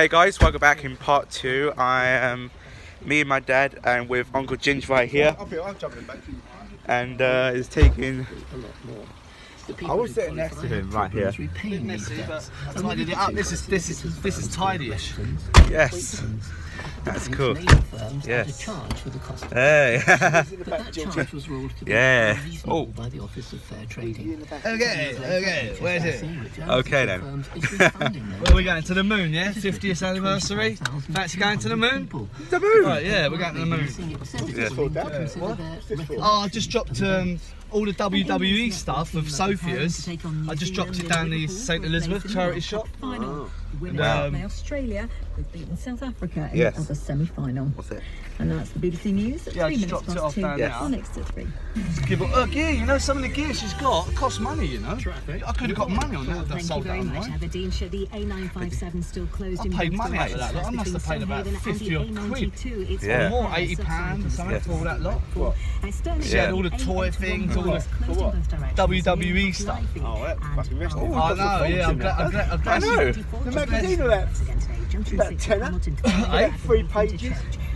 Hey guys, welcome back in part two. I am me and my dad and with Uncle Ginge right here. And uh, is taking I was sitting next to him right here. messy, but I tidied it up. This is this is this is tidyish. Yes. That's cool. Yes. Yes. charge for the cost. Hey. That charge was ruled to be Yeah. Oh. by the Office of Fair Trading. Okay, okay, where's it? Okay then. Where are we going to the moon? Yeah, 50th anniversary. Fancy going to the moon? the moon. Right, yeah, we're going to the moon. Yeah. Oh, I just dropped um, all the WWE stuff of Sophia's. I just dropped it down the St Elizabeth charity shop. Final. The winner Wow. by Australia, who've beaten South Africa in Yes. the other semi-final. What's it? And that's the BBC News at Yeah, I three just minutes dropped it past off two. down there. Well, next to three. Give her, oh, gear, you know, some of the gear she's got costs money, you know. I could have got money on that. That Thank you very much, online. Aberdeen. Show the A957 still closed I in paid money out of that lot. I must have paid about 50 the odd quid. It's Yeah. More, 80 pounds or something Yes. for all that lot. What? She had all the toy things, all the WWE stuff. Oh, that fucking rest of it. Oh uh, yeah, I'm glad. I'm glad. I'm glad I know. The magazine of that. About tenner. Eight? Three pages.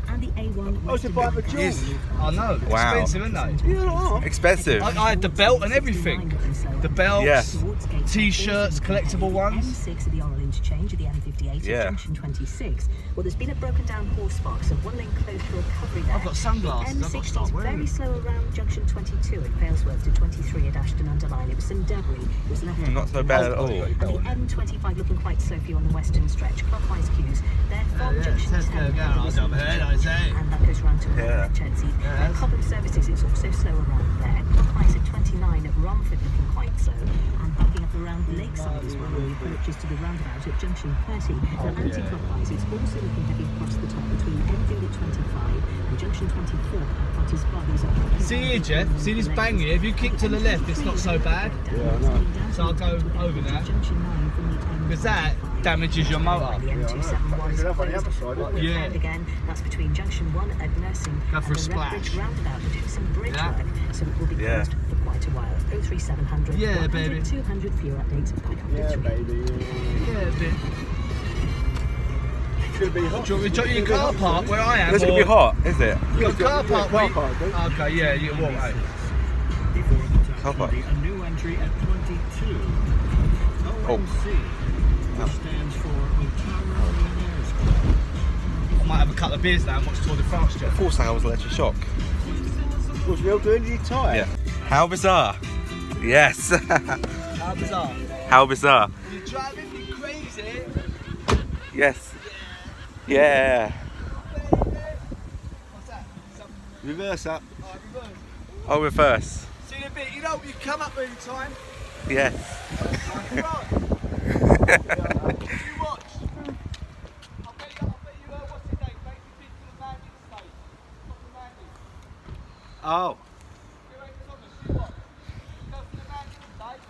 And the A1 I was to buy them a jewel. I know. Wow. Expensive, isn't they? Yeah, I. Expensive. I, I had the belt and everything. The belts, Yes. t-shirts, collectible ones. M6 at the Orrell Interchange at the M58 Yeah. junction 26. Well, there's been a broken down horse box, so one lane closed for recovery there. I've got sunglasses, The I've got to M60 start is wearing very slow around junction 22 at Failsworth to 23 at Ashton-under-Lyne. It was some debris. It was left Hmm, not so bad at all. And the M25 looking quite slow for you on the western stretch. Clockwise queues. They're from yeah, junction Tesco 10. garage Lewis up ahead, I say. And that goes round to Yeah. Chertsey. Yeah. And Cobham Services, it's also slow around there. Clockwise at 29 at Romford looking quite slow. And backing up around the Lakeside as well on the approaches to the roundabout at junction 30. Oh, and anti-clockwise, it's also looking heavy across the top between Enfield at 25 and junction 24 at Potty's Brothers. See here, Jeff. See this bang here? If you kick to the left, it's not so bad. Yeah, I know. So I'll go over that. Junction 9 from the Because that damages your motor. The M271 is Get up on the closed. other side, What isn't we've it? found again, that's between junction 1 at Nursling Go for and a splash. roundabout. We're some bridge Yeah. work, so it will be Yeah. closed for quite a while. 03700 Yeah, baby. 200 for your updates. Back up Yeah, to three. baby. Yeah, a bit. Should be hot. Do you want me to drop you your car park where I am? This could or- be hot, is it? You got a car park car park. Okay, yeah, you walk, mate. Car park. A new entry at 22. Oh. OMC, which oh. stands for Otara I might have a couple of beers now and watch Tour de France, Jeff. Of course I was electric shock. Was Will doing your tyre? Yeah. How bizarre. Yes. How bizarre. How bizarre. You're driving me crazy. Yes. Yeah. What's that? Some, Reverse up. oh, reverse. Oh, reverse. See the bit, you know, you come up any time. Yes. Right. you watch. I'll bet you, I'll bet you, uh, what's his name? Make me big for the man in the state. Fucking Randy. Oh. You ain't Thomas, you watch. Go for the man in the state.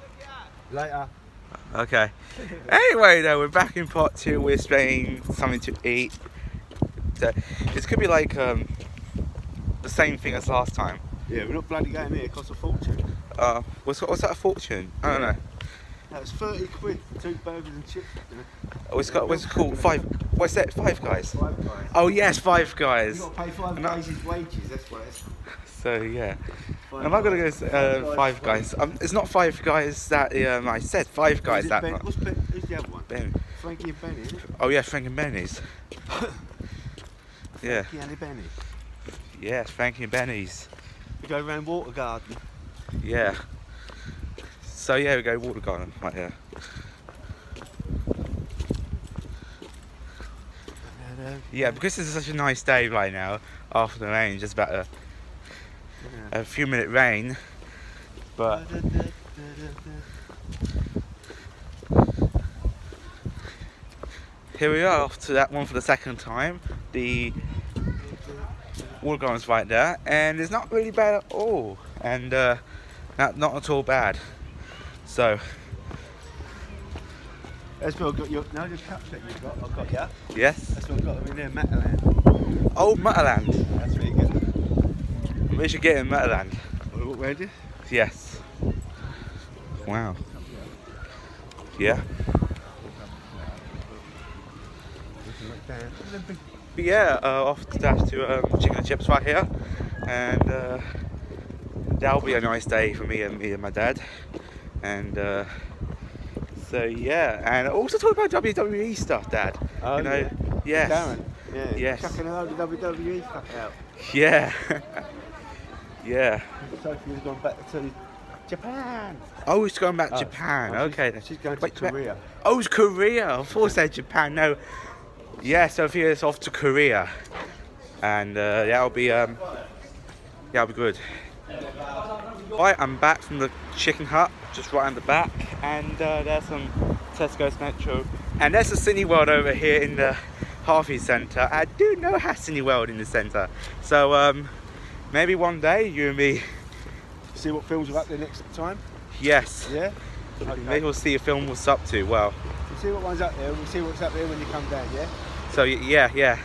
Check it out. Later. Okay. Anyway, though, we're back in part two. We're spraying something to eat. So, this could be like um, the same thing as last time. Yeah, we're not bloody going there. It costs a fortune. Uh, what's, what's that a fortune? I don't know. That was 30 quid for two burgers and chips. Know, What's, got, what's it called? Five. What's that? Five guys. five guys. Oh yes, Five You've Guys. got to pay five days' wages, that's what it's. So yeah. Five Am I gonna go uh, Five Guys? Um, it's not Five Guys that um, I said. Five Guys that. ben, what's ben, who's the other one? Ben. Frankie and Benny? Oh yeah, Frankie and Benny's. yeah. Frankie and Benny. Yes, Frankie and Benny's. We go around Water Garden. Yeah. So yeah, we go water garden right here. Yeah, because it's such a nice day right now after the rain, just about Yeah. a few minute rain. But here we are off to that one for the second time. The water garden's right there, and it's not really bad at all, and uh, not not at all bad. So That's what I've got your. now the cups that you've got. I've got yeah. yes, That's what I've got in there, Matalan. old Matalan. That's where you get them. We should get in Matalan. Where did? Yes. Wow. Yeah. But yeah, uh, off to dash to um, chicken and chips right here, and uh, that'll be a nice day for me and me and my dad, and uh, so yeah, and also talk about WWE stuff, Dad. Oh, you know, yeah. yes, Darren. Yeah. Yes. Chucking a load of WWE stuff out. yeah, yeah. Sophie's gone back to Japan. Oh, it's going back to Oh, Japan. oh, she's- okay, then. she's going back to Wait, wait. Korea. Oh, it's Korea. I thought it said Japan. No. Yeah, Sophia's off to Korea, and uh, that'll be um, that'll be good. Right, I'm back from the chicken hut, just right on the back, and uh, there's some Tesco's Metro, and there's a Cineworld over here in the Harvey Centre. I do know have Cineworld in the centre, so um, maybe one day you and me, See what films are up there next time? yes, Yeah? Okay. maybe we'll see a film what's up to. Well, We'll see what one's up there. We'll see what's up there when you come down, yeah? so yeah, yeah.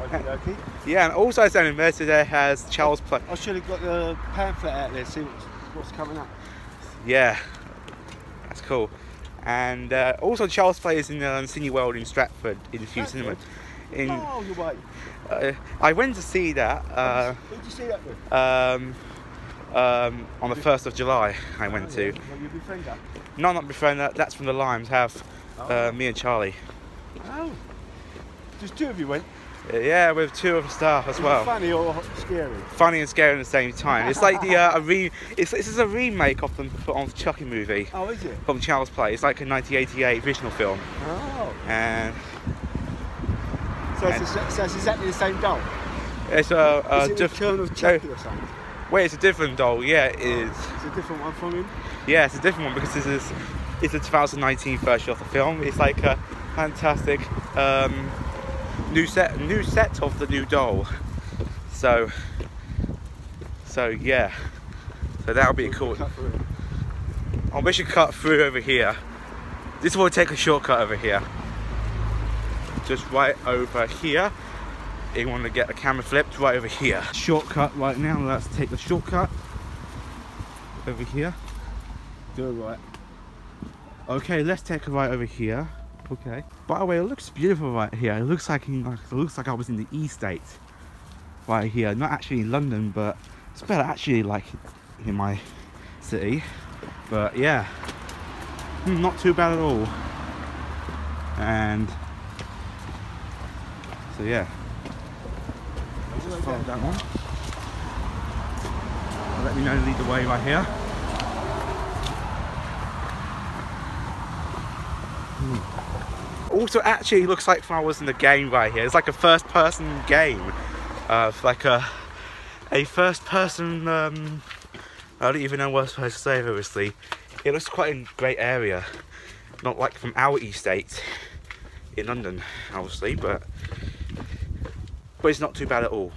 Okay, okay. Yeah, and also San University there has Child's Play. I should have got the pamphlet out there, see what's, what's coming up. Yeah, that's cool. And uh, also Charles plays in uh, Cineworld in Stratford in a few cinemas. In Oh, you're right. uh, I went to see that uh, Who did you see that with? um, um, on the first of July. I went Oh, to. Well, you befriend her. No, not befriend that. That's from the Limes. Have uh, me and Charlie. Oh. Just two of you went. Uh, yeah, with two of the staff as it well. Funny or scary? Funny and scary at the same time. It's like the uh, a re. It's this is a remake of the of the Chucky movie Oh, is it? from Child's Play. It's like a 1988 original film, Oh. and So it's, the- so it's exactly the same doll? it's a, a it diff- Return of Chucky or something? Wait, it's a different doll. Yeah, it is. It's a different one from him? Yeah, it's a different one because this is it's a 2019 version of the film. It's like a fantastic um, new set, new set of the new doll. So, so yeah, so that'll be cool. It. Oh, we cut through over here. This will take a shortcut over here. Just right over here. You want to get the camera flipped, right over here. Shortcut right now. Let's take the shortcut over here. Do it right. Okay, let's take a right over here. Okay. By the way, it looks beautiful right here. It looks like it looks like I was in the E state. Right here, not actually in London, but it's better actually like in my city. But yeah, hmm, not too bad at all. And so yeah, just that one. Let me know lead the way right here. Also, actually, looks like I was in the game right here. It's like a first-person game, uh, like a a first-person. Um, I don't even know what I'm supposed to say. Obviously, it looks quite a great area, not like from our estate in London, obviously, but but it's not too bad at all.